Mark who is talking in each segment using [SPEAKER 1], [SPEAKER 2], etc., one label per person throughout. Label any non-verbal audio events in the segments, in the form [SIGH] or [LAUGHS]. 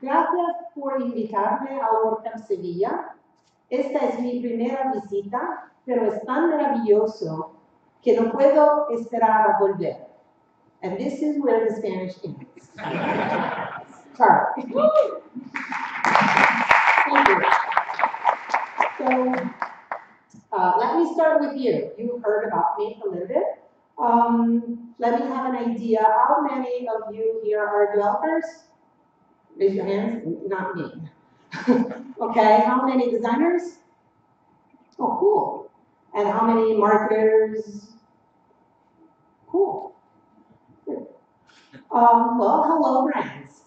[SPEAKER 1] Gracias por invitarme a WordCamp Sevilla. Esta es mi primera visita, pero es tan maravilloso que no puedo esperar a volver. And this is where the Spanish ends. Sorry. Thank you. So, uh, let me start with you. You heard about me a little bit. Um, let me have an idea. How many of you here are developers? Raise your hands. Not me. [LAUGHS] okay. How many designers? Oh, cool. And how many marketers? Cool. Um, well, hello, friends.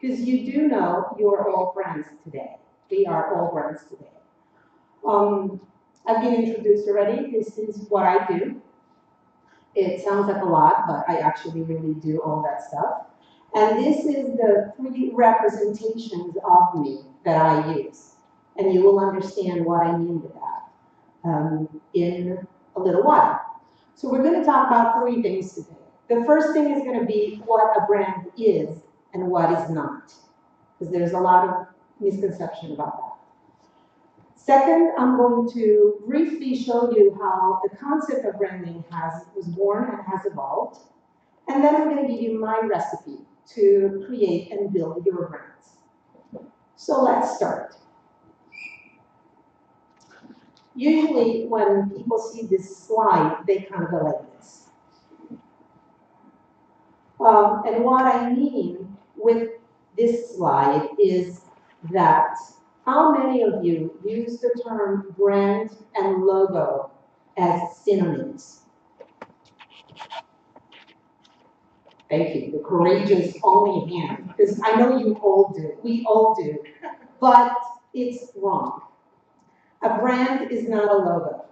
[SPEAKER 1] Because you do know you're all friends today. We are all friends today. Um, I've been introduced already. This is what I do. It sounds like a lot, but I actually really do all that stuff. And this is the three representations of me that I use. And you will understand what I mean with that um, in a little while. So we're going to talk about three things today. The first thing is going to be what a brand is and what is not, because there's a lot of misconception about that. Second, I'm going to briefly show you how the concept of branding has was born and has evolved. And then I'm going to give you my recipe to create and build your brands. So let's start. Usually when people see this slide, they kind of go like this. Um, and what I mean with this slide is that how many of you use the term brand and logo as synonyms? Thank you, the courageous only hand, because I know you all do, we all do, but it's wrong. A brand is not a logo,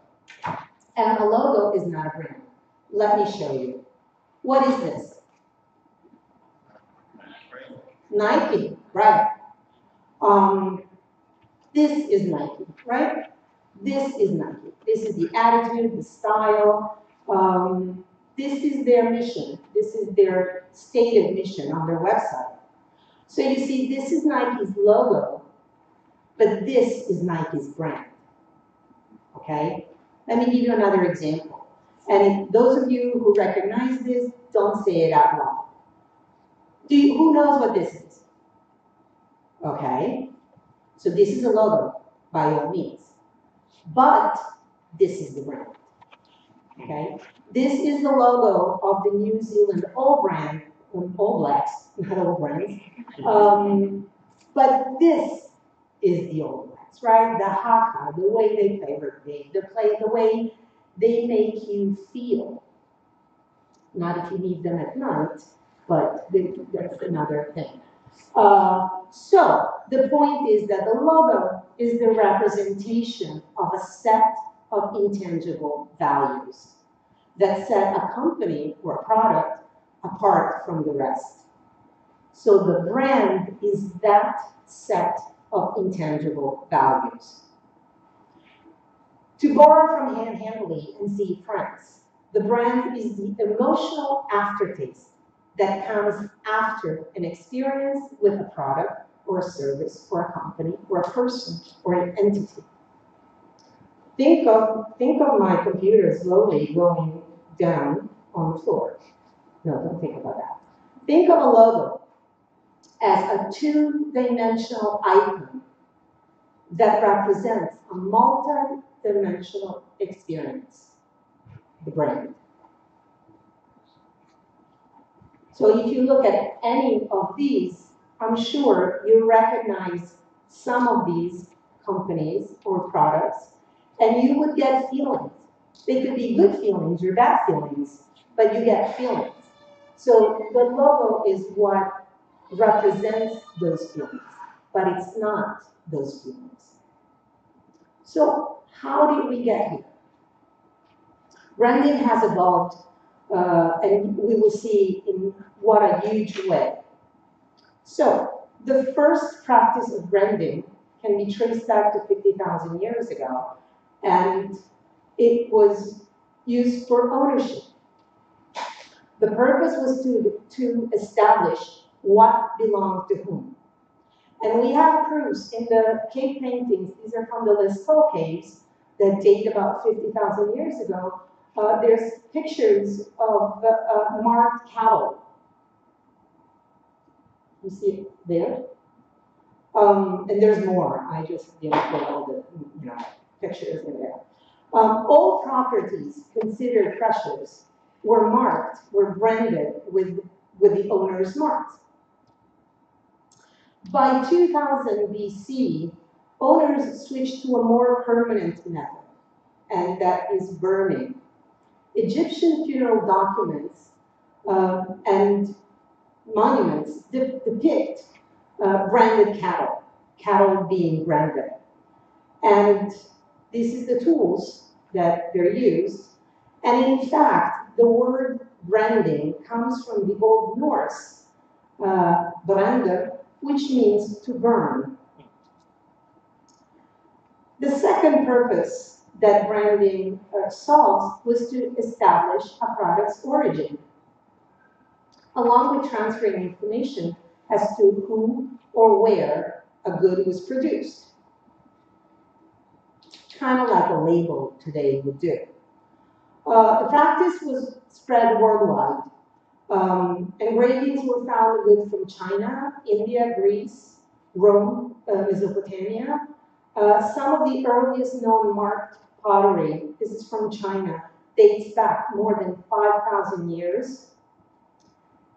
[SPEAKER 1] and a logo is not a brand. Let me show you. What is this? Nike, right. Um, this is Nike, right? This is Nike. This is the attitude, the style. Um, this is their mission. This is their stated mission on their website. So you see, this is Nike's logo, but this is Nike's brand. Okay? Let me give you another example. And those of you who recognize this, don't say it out loud. Do you, who knows what this is? Okay? So this is a logo, by all means. But this is the brand. Okay? This is the logo of the New Zealand All brand, All Blacks, not All Brands. Um, but this is the All Blacks, right? The haka, the way they play rugby, the play, the way they make you feel. Not if you need them at night, but that's another thing. Uh, so the point is that the logo is the representation of a set of intangible values that set a company or a product apart from the rest. So the brand is that set of intangible values. To borrow from Ann Handley and Ze Frank, the brand is the emotional aftertaste that comes after an experience with a product or a service or a company or a person or an entity. Think of, think of my computer slowly going down on the floor. No, don't think about that. Think of a logo as a two-dimensional icon that represents a multi-dimensional experience, the brand. So if you look at any of these, I'm sure you recognize some of these companies or products, and you would get feelings. They could be good feelings or bad feelings, but you get feelings. So the logo is what represents those feelings, but it's not those feelings. So how did we get here? Branding has evolved uh, and we will see in what a huge way. So, the first practice of branding can be traced back to 50,000 years ago, and it was used for ownership. The purpose was to, to establish what belonged to whom. And we have proofs in the cave paintings, these are from the Lascaux caves that date about 50,000 years ago. Uh, there's pictures of uh, marked cattle. You see it there? Um, and there's more. I just didn't put all the you know, pictures in there. Um, all properties considered precious were marked, were branded with, with the owner's marks. By 2000 BC, owners switched to a more permanent method, and that is burning. Egyptian funeral documents uh, and monuments de depict uh, branded cattle, cattle being branded. And this is the tools that they're used. And in fact, the word branding comes from the Old Norse, uh, brander, which means to burn. The second purpose that branding uh, solves was to establish a product's origin, along with transferring information as to who or where a good was produced. Kind of like a label today would do. Uh, the practice was spread worldwide. Um, engravings were found good from China, India, Greece, Rome, uh, Mesopotamia. Uh, some of the earliest known marked pottery, this is from China, dates back more than 5,000 years.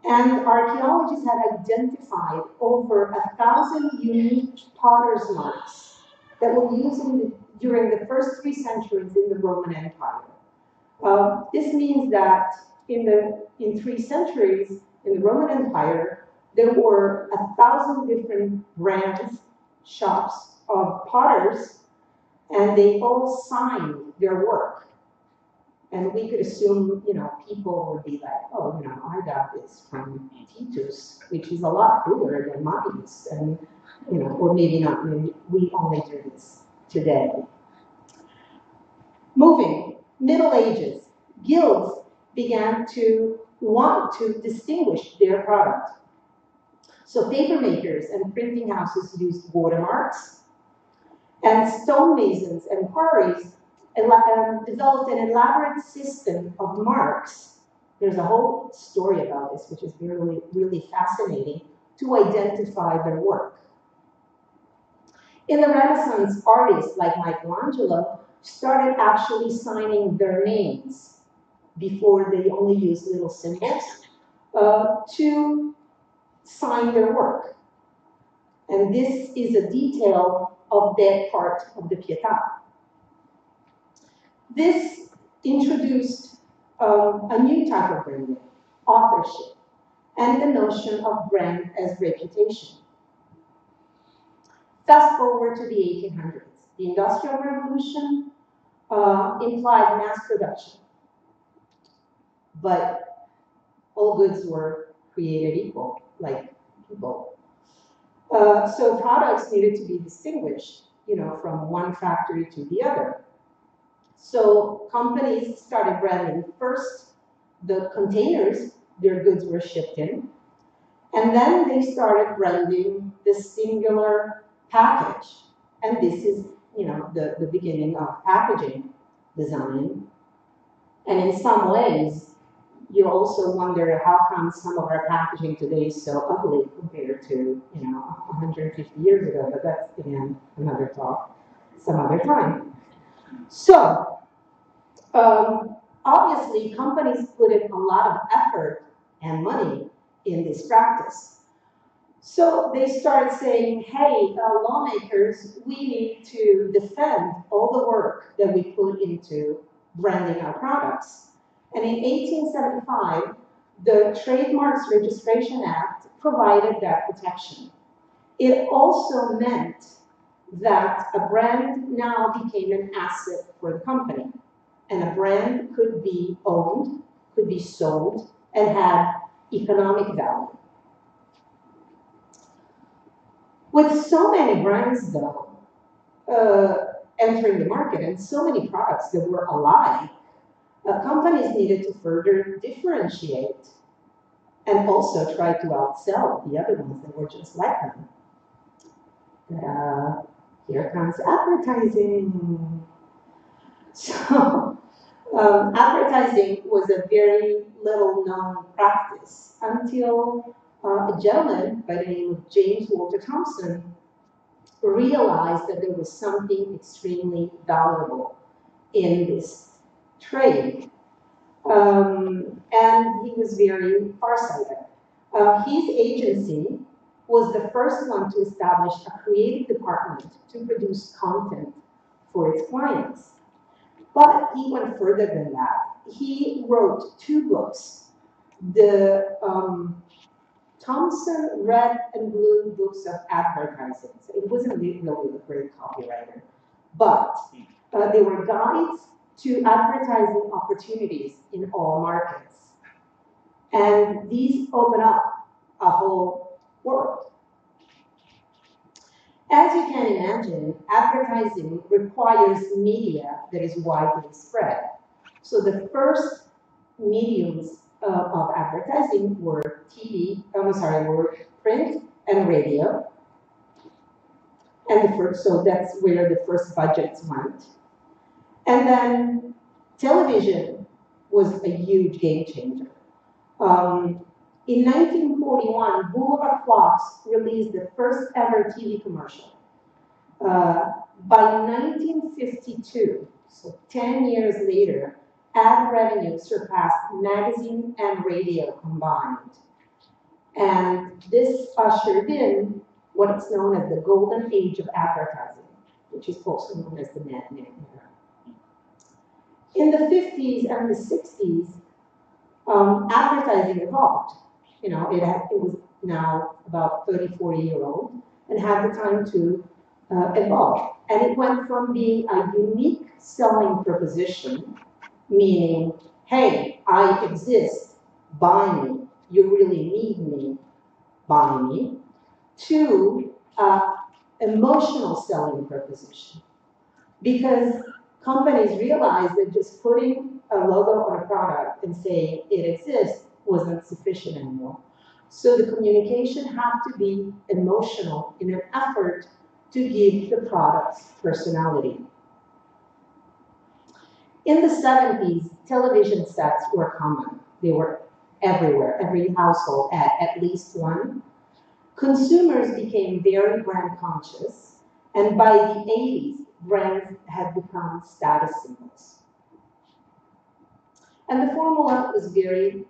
[SPEAKER 1] And archaeologists have identified over a thousand unique potter's marks that were used the, during the first three centuries in the Roman Empire. Uh, this means that in the in three centuries in the Roman Empire, there were a thousand different brands, shops of potters, and they all signed their work. And we could assume, you know, people would be like, oh, you know, I got this from Titus, which is a lot cooler than mine. And, you know, or maybe not, maybe we only do this today. Moving, Middle Ages, guilds began to want to distinguish their product. So paper makers and printing houses used watermarks, and stonemasons and quarries developed an elaborate system of marks. There's a whole story about this, which is really, really fascinating, to identify their work. In the Renaissance, artists like Michelangelo started actually signing their names before they only used little symbols uh, to sign their work. And this is a detail of that part of the Pietà. This introduced um, a new type of branding, authorship, and the notion of brand as reputation. Fast forward to the 1800s. The Industrial Revolution uh, implied mass production, but all goods were created equal, like people. Uh, so products needed to be distinguished, you know, from one factory to the other. So companies started branding first the containers their goods were shipped in, and then they started branding the singular package. And this is, you know, the, the beginning of packaging design. And in some ways, you also wonder how come some of our packaging today is so ugly compared to, you know, 150 years ago, but that's, again, another talk, some other time. So, um, obviously, companies put in a lot of effort and money in this practice. So they started saying, hey, uh, lawmakers, we need to defend all the work that we put into branding our products. And in 1875, the Trademarks Registration Act provided that protection. It also meant that a brand now became an asset for the company. And a brand could be owned, could be sold, and had economic value. With so many brands, though, uh, entering the market and so many products that were alike, uh, companies needed to further differentiate and also try to outsell the other ones that were just like them. Uh, here comes advertising. So, [LAUGHS] um, advertising was a very little known practice until uh, a gentleman by the name of James Walter Thompson realized that there was something extremely valuable in this trade. Um, and he was very farsighted. Uh, his agency was the first one to establish a creative department to produce content for its clients. But he went further than that. He wrote two books, the um, Thompson Red and Blue books of advertising. So it wasn't really a great copywriter, but uh, they were guides to advertising opportunities in all markets. And these open up a whole world. As you can imagine, advertising requires media that is widely spread. So the first mediums uh, of advertising were TV, I'm sorry, were print and radio. And the first, so that's where the first budgets went. And then television was a huge game changer. Um, in 1941, Boulevard Fox released the first ever TV commercial. Uh, by 1952, so 10 years later, ad revenue surpassed magazine and radio combined. And this ushered in what's known as the golden age of advertising, which is also known as the Mad Men era. In the 50s and the 60s, um, advertising evolved. You know, it, it was now about 30, 40 year old and had the time to uh, evolve. And it went from being a unique selling proposition meaning, hey, I exist, buy me, you really need me, buy me, to uh, emotional selling proposition. Because companies realized that just putting a logo on a product and saying it exists wasn't sufficient anymore. So the communication had to be emotional in an effort to give the product's personality. In the 70s, television sets were common. They were everywhere. Every household had at least one. Consumers became very brand conscious, and by the 80s, brands had become status symbols. And the formula was very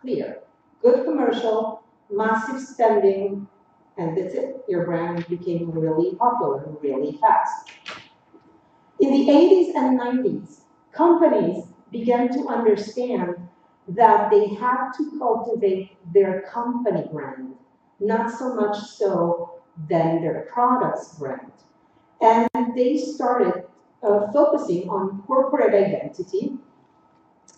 [SPEAKER 1] clear. Good commercial, massive spending, and that's it. Your brand became really popular really fast. In the 80s and 90s, companies began to understand that they had to cultivate their company brand, not so much so than their product's brand. And they started uh, focusing on corporate identity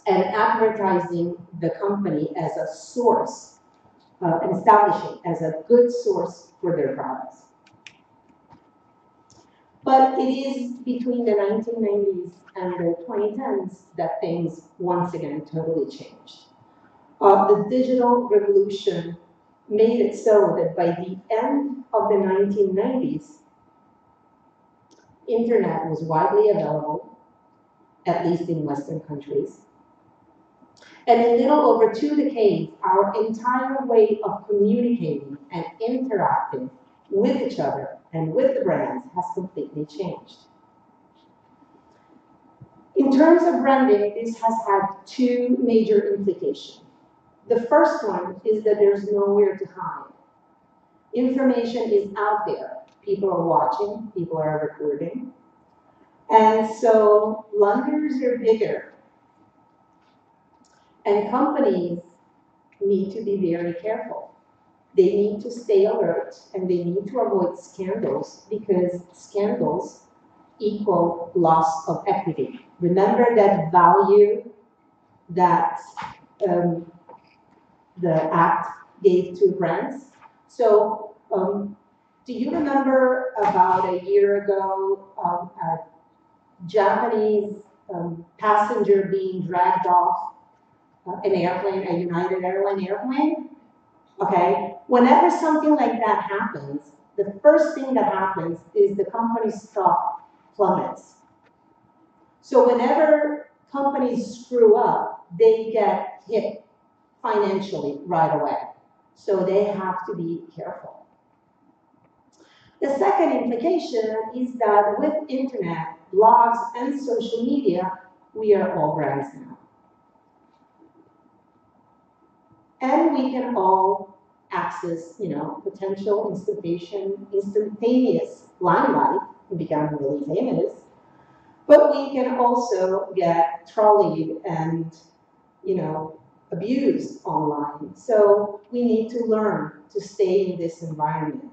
[SPEAKER 1] and advertising the company as a source uh, and establishing as a good source for their products. But it is between the 1990s and the 2010s that things once again totally changed. Uh, the digital revolution made it so that by the end of the 1990s, internet was widely available, at least in Western countries. And in little over two decades, our entire way of communicating and interacting with each other and with the brands has completely changed. In terms of branding, this has had two major implications. The first one is that there's nowhere to hide. Information is out there. People are watching, people are recording. And so blunders are bigger. And companies need to be very careful. They need to stay alert and they need to avoid scandals because scandals equal loss of equity. Remember that value that um, the act gave to brands? So, um, do you remember about a year ago um, a Japanese um, passenger being dragged off uh, an airplane, a United Airline airplane. Okay, whenever something like that happens, the first thing that happens is the company's stock plummets. So whenever companies screw up, they get hit financially right away. So they have to be careful. The second implication is that with internet, blogs, and social media, we are all brands now. And we can all access, you know, potential instantation, instantaneous limelight and become really famous. But we can also get trolleyed and, you know, abused online. So we need to learn to stay in this environment.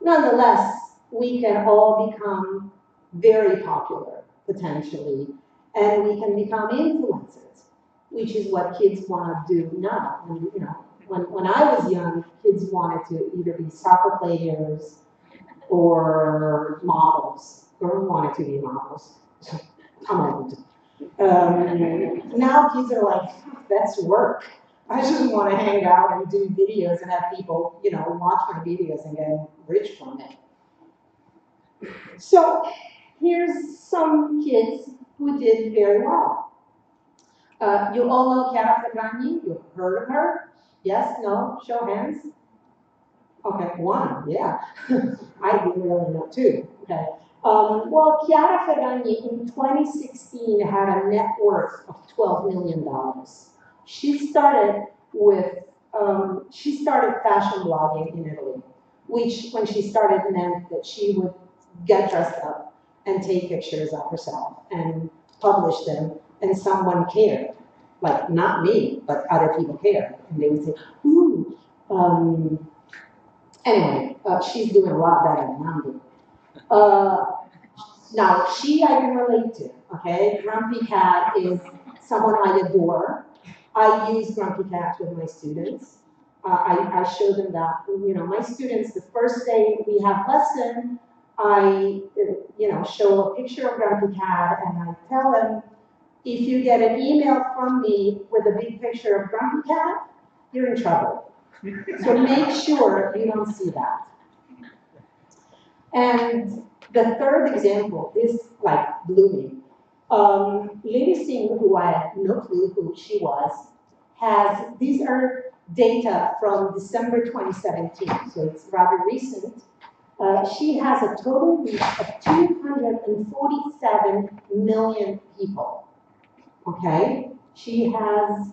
[SPEAKER 1] Nonetheless, we can all become very popular, potentially, and we can become influencers, which is what kids want to do now. And, you know, when, when I was young, kids wanted to either be soccer players or models. Girls wanted to be models. [LAUGHS] Come on. Um, now kids are like, that's work. I just want to hang out and do videos and have people, you know, watch my videos and get rich from it. So here's some kids who did very well. Uh, you all know Chiara Ferragni? You've heard of her? Yes? No? Show hands. Okay, one, yeah. [LAUGHS] I didn't really know too. Okay. Um, well, Chiara Ferragni in 2016 had a net worth of $12 million. She started with, um, she started fashion blogging in Italy, which when she started meant that she would get dressed up and take pictures of herself and publish them, and someone cared. Like, not me, but other people cared. And they would say, ooh, um, anyway, uh, she's doing a lot better than I'm doing. Uh, now, she I can relate to, okay? Grumpy Cat is someone I adore. I use Grumpy Cat with my students. Uh, I, I show them that, you know, my students, the first day we have lesson, I, you know, show a picture of Grumpy Cat and I tell them, if you get an email from me with a big picture of Grumpy Cat, you're in trouble. [LAUGHS] so make sure you don't see that. And the third example is like blooming. Um, Lilly Singh, who I had no clue who she was, has, these are data from December 2017, so it's rather recent. Uh, she has a total reach of 247 million people. Okay? She has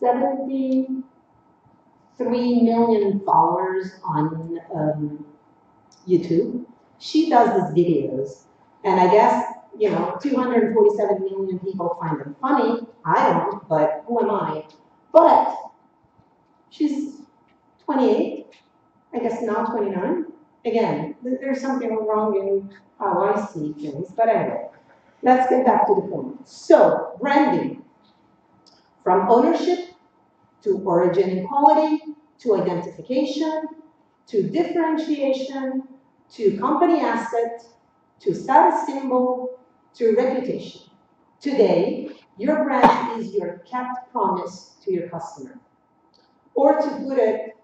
[SPEAKER 1] 73 million followers on um, YouTube. She does these videos, and I guess, you know, 247 million people find them funny. I don't, but who am I? But she's 28, I guess now 29. Again, there's something wrong in how I see things, but anyway, let's get back to the point. So, branding, from ownership to origin and quality, to identification, to differentiation, to company asset, to status symbol, to reputation. Today, your brand is your kept promise to your customer. Or to put it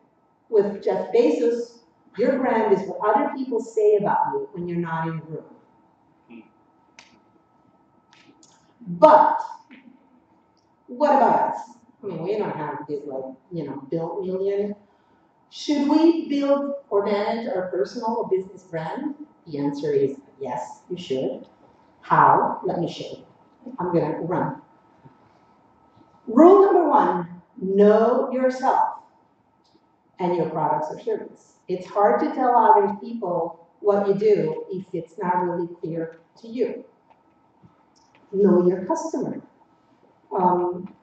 [SPEAKER 1] with Jeff Bezos, your brand is what other people say about you when you're not in the room. But, what about us? I mean, we don't have this like, you know, built million should we build or manage our personal or business brand? The answer is yes, you should. How? Let me show you. I'm going to run. Rule number one know yourself and your products or service. It's hard to tell other people what you do if it's not really clear to you. Know your customer. Um,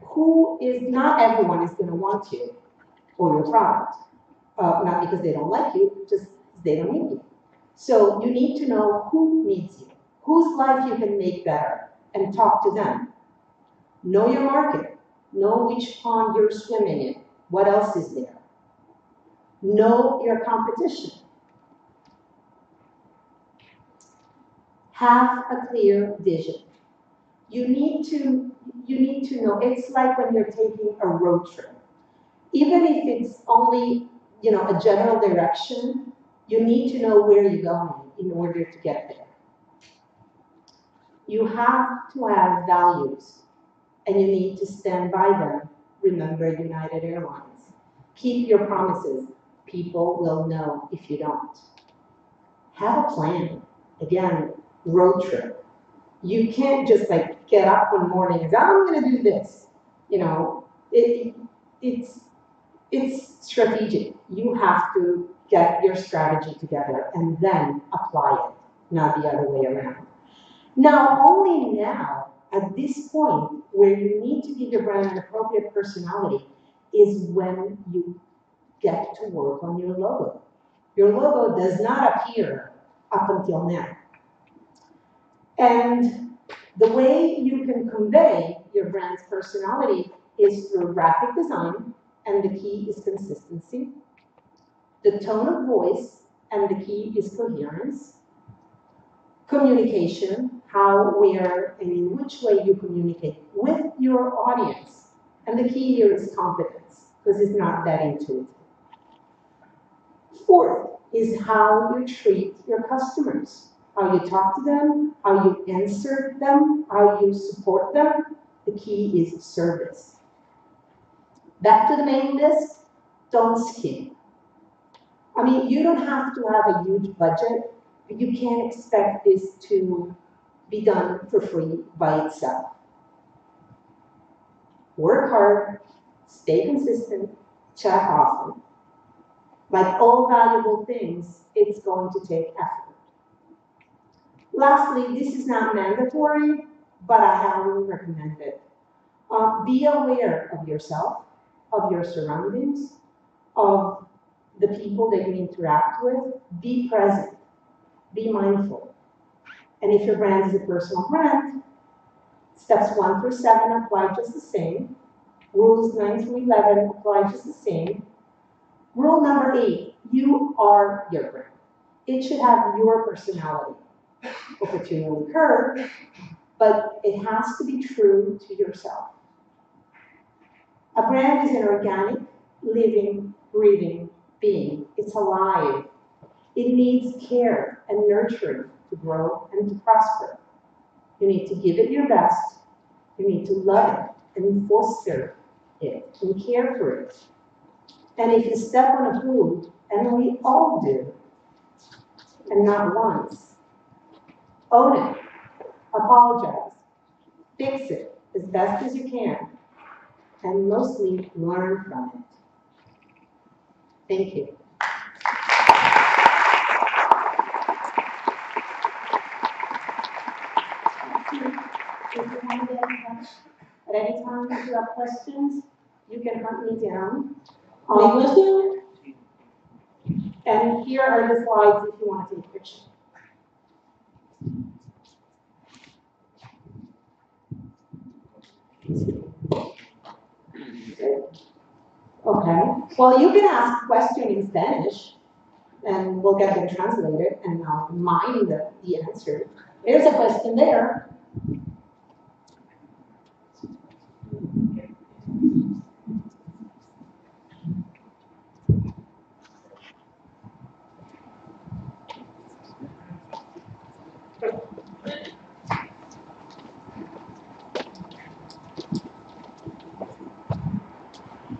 [SPEAKER 1] who is, not everyone is going to want you or your product. Uh, not because they don't like you, just they don't need you. So you need to know who needs you, whose life you can make better, and talk to them. Know your market. Know which pond you're swimming in. What else is there? Know your competition. have a clear vision. You need to, you need to know, it's like when you're taking a road trip. Even if it's only, you know, a general direction, you need to know where you're going in order to get there. You have to have values and you need to stand by them. Remember United Airlines. Keep your promises. People will know if you don't. Have a plan. Again, road trip. You can't just like get up one morning and say, I'm gonna do this. You know, it, it's, it's strategic. You have to get your strategy together and then apply it, not the other way around. Now, only now, at this point, where you need to give your brand an appropriate personality, is when you get to work on your logo. Your logo does not appear up until now. And the way you can convey your brand's personality is through graphic design, and the key is consistency. The tone of voice, and the key is coherence. Communication, how, where, and in which way you communicate with your audience. And the key here is competence, because it's not that intuitive. Fourth is how you treat your customers, how you talk to them, how you answer them, how you support them. The key is service. Back to the main list, don't skip. I mean, you don't have to have a huge budget, but you can't expect this to be done for free by itself. Work hard, stay consistent, chat often. Like all valuable things, it's going to take effort. Lastly, this is not mandatory, but I highly recommend it. Uh, be aware of yourself, of your surroundings, of the people that you interact with. Be present. Be mindful. And if your brand is a personal brand, steps one through seven apply just the same. Rules nine through 11 apply just the same. Rule number eight, you are your brand. It should have your personality. Opportunity occur, but it has to be true to yourself. A brand is an organic, living, breathing being. It's alive. It needs care and nurturing to grow and to prosper. You need to give it your best. You need to love it and foster it and care for it. And if you step on a food, and we all do, and not once, own it, apologize, fix it as best as you can, and mostly learn from it. Thank you. If you want to get in touch at any time, if you have questions, you can hunt me down. Um? And here are the slides if you want to take a picture. Okay, well, you can ask question in Spanish, and we'll get them translated, and I'll mime the, the answer. There's a question there.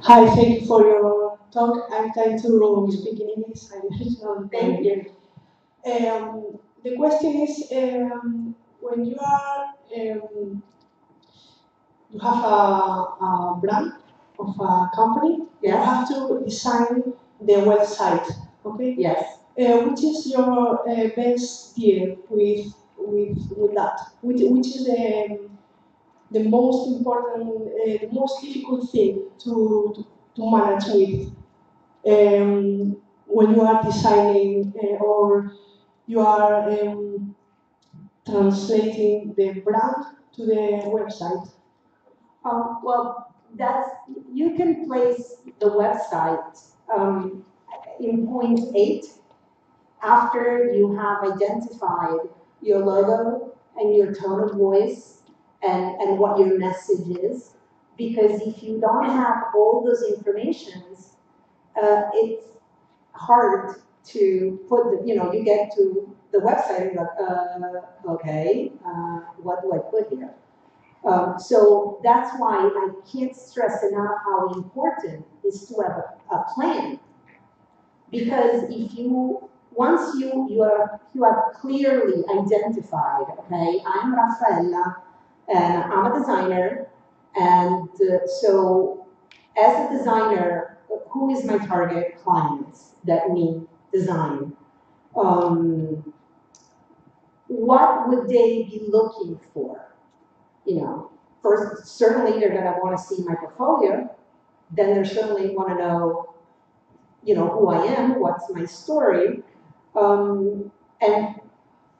[SPEAKER 2] Hi, thank you for your talk. I'm trying to speak in English. I'm [LAUGHS]
[SPEAKER 1] Thank you.
[SPEAKER 2] Um, the question is, um, when you are, um, you have a, a brand of a company, you
[SPEAKER 1] Yes,
[SPEAKER 2] have to design the website, okay?
[SPEAKER 1] yes.
[SPEAKER 2] Uh, which is your uh, best deal with with with that? Which which is the the most important, uh, the most difficult thing to to, to manage with um, when you are designing uh, or you are um, translating the brand to the website?
[SPEAKER 1] Um, well, that's, you can place the website, um, in point eight after you have identified your logo and your tone of voice and, and what your message is. Because if you don't have all those informations, uh, it's hard to put the, you know, you get to the website and like, uh, okay, uh, what do I put here? Um, so that's why I can't stress enough how important is to have a, a plan. Because if you, once you, you are, you have clearly identified, okay, I'm Raffaella, and I'm a designer, and uh, so as a designer, who is my target clients that need design? Um, what would they be looking for? You know, first, certainly they're gonna wanna see my portfolio, then they're certainly wanna know, you know, who I am, what's my story. Um, and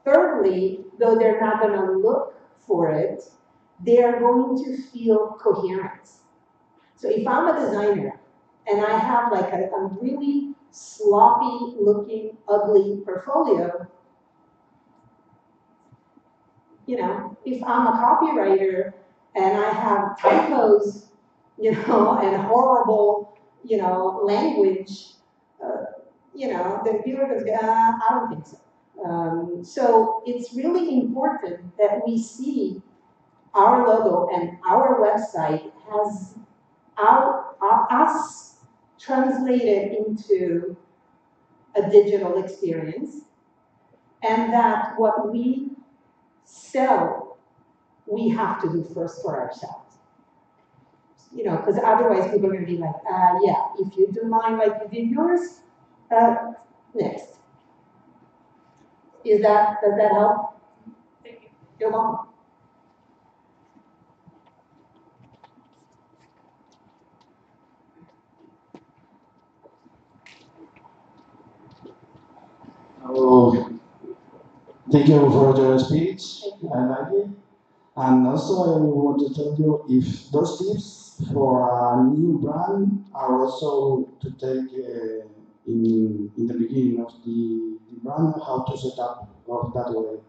[SPEAKER 1] thirdly, though they're not gonna look for it, they are going to feel coherent. So if I'm a designer and I have like a, a really sloppy looking, ugly portfolio, you know, if I'm a copywriter and I have typos, you know, [LAUGHS] and horrible, you know, language, uh, you know, then people are going to uh, I don't think so. Um, so it's really important that we see our logo and our website has our, our us translated into a digital experience and that what we sell, we have to do first for ourselves. You know, because otherwise people are going to be like, uh, yeah, if you do mine like you did yours, uh, next. Is that, does that help?
[SPEAKER 2] Thank you.
[SPEAKER 1] You're welcome.
[SPEAKER 3] Oh, thank you for your speech. I like it. And also, I want to tell you if those tips for a new brand are also to take uh, in, in the beginning of the, the brand, how to set up of that way.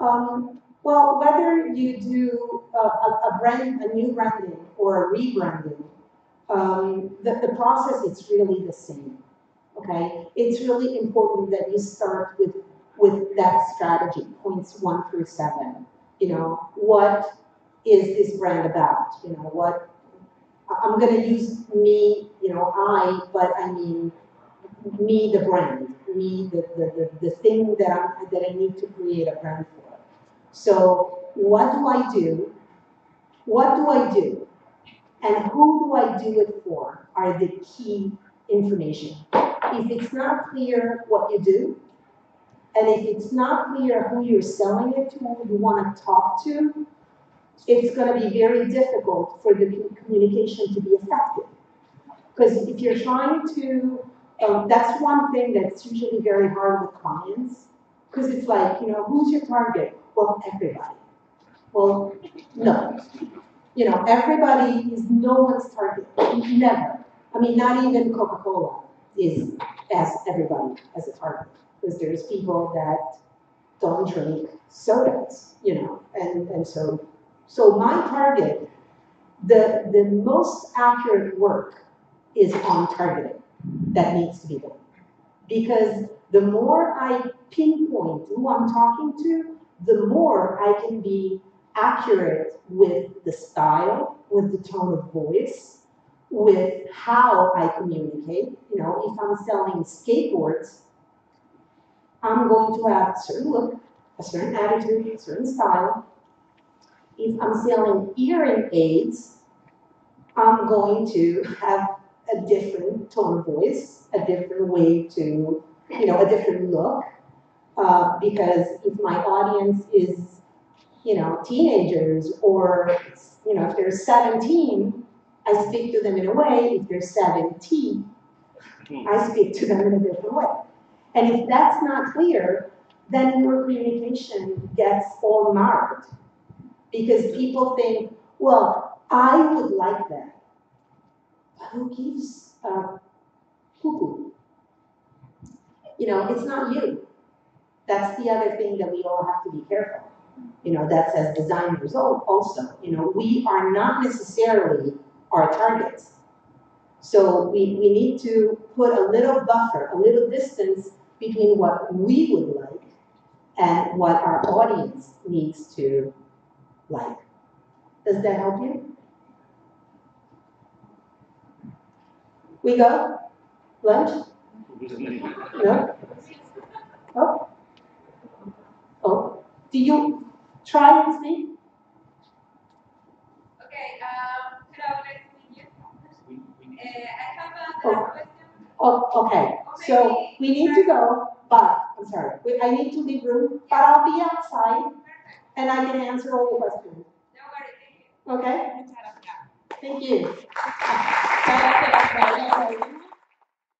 [SPEAKER 1] Um, well, whether you do a, a, a brand, a new branding or a rebranding, um, the, the process is really the same. Okay, it's really important that you start with with that strategy, points one through seven. You know, what is this brand about? You know, what I'm going to use me. You know, I, but I mean me, the brand, me, the the, the, the thing that I that I need to create a brand for. So, what do I do? What do I do? And who do I do it for are the key information. If it's not clear what you do, and if it's not clear who you're selling it to, who you want to talk to, it's going to be very difficult for the communication to be effective. Because if you're trying to, um, that's one thing that's usually very hard with clients. Because it's like, you know, who's your target? Well, everybody. Well, no. You know, everybody is no one's target. Never. I mean, not even Coca-Cola is as everybody as a target. Because there's people that don't drink sodas, you know, and, and so, so my target, the, the most accurate work is on targeting that needs to be done. Because the more I pinpoint who I'm talking to, the more I can be accurate with the style, with the tone of voice, with how I communicate. You know, if I'm selling skateboards, I'm going to have a certain look, a certain attitude, a certain style. If I'm selling hearing aids, I'm going to have a different tone of voice, a different way to, you know, a different look. Uh, because if my audience is, you know, teenagers or, you know, if they're 17, I speak to them in a way. If they're 70, I speak to them in a different way. And if that's not clear, then your communication gets all marred. Because people think, well, I would like that. But who gives a cuckoo? You know, it's not you. That's the other thing that we all have to be careful. You know, that's as designers al- also, you know, we are not necessarily our targets. So we, we need to put a little buffer, a little distance between what we would like and what our audience needs to like. Does that help you? We go? Lunch? No? Oh? Oh, do you try and speak?
[SPEAKER 4] Okay, um, hello, nice to meet you.
[SPEAKER 5] We, we need
[SPEAKER 4] Uh, I have a
[SPEAKER 1] Oh. Oh, okay, so we need to go, but, I'm sorry, we, I need to leave room, but I'll be outside and I can answer all your questions,
[SPEAKER 4] no thank you.
[SPEAKER 1] okay? Thank you.